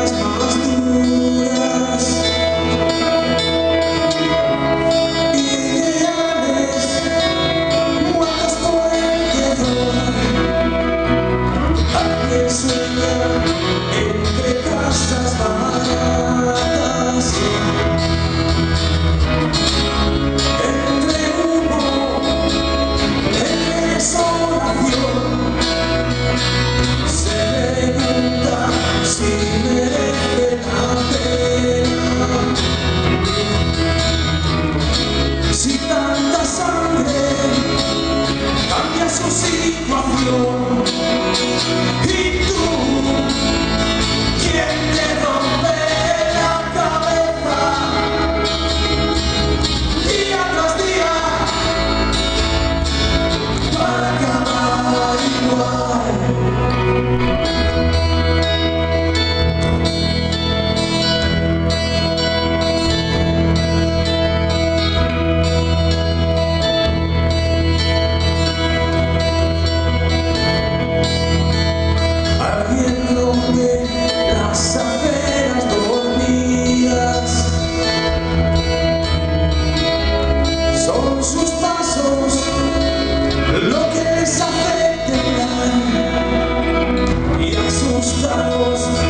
Christmas. stars